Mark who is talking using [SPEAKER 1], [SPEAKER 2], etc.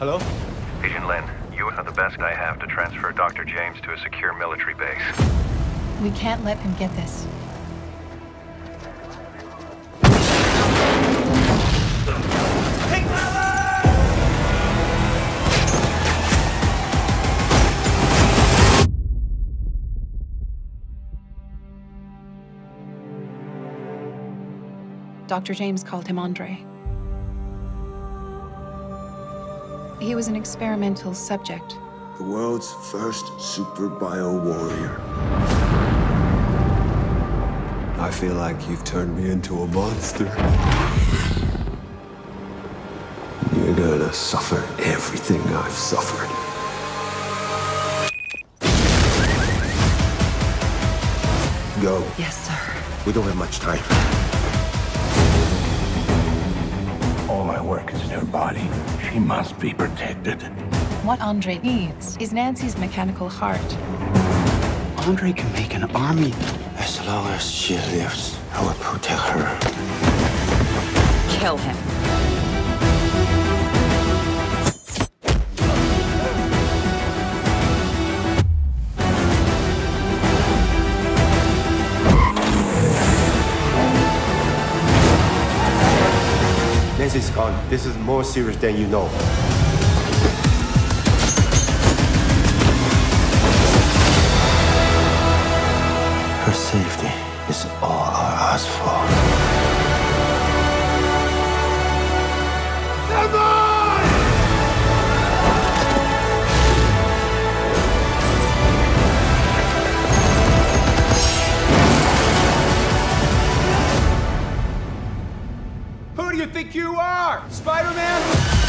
[SPEAKER 1] Hello?
[SPEAKER 2] Agent Lin, you are the best I have to transfer Dr. James to a secure military base.
[SPEAKER 3] We can't let him get this. Dr. James called him Andre. He was an experimental subject.
[SPEAKER 4] The world's first super bio warrior.
[SPEAKER 5] I feel like you've turned me into a monster. You're gonna suffer everything I've suffered. Go.
[SPEAKER 3] Yes, sir.
[SPEAKER 4] We don't have much time.
[SPEAKER 6] My work is in her body. She must be protected.
[SPEAKER 3] What Andre needs is Nancy's mechanical heart.
[SPEAKER 4] Andre can make an army. As long as she lives, I will protect her.
[SPEAKER 7] Kill him.
[SPEAKER 4] Nancy's gone. Uh, this is more serious than you know. Her safety is all I ask for. think you are, Spider-Man?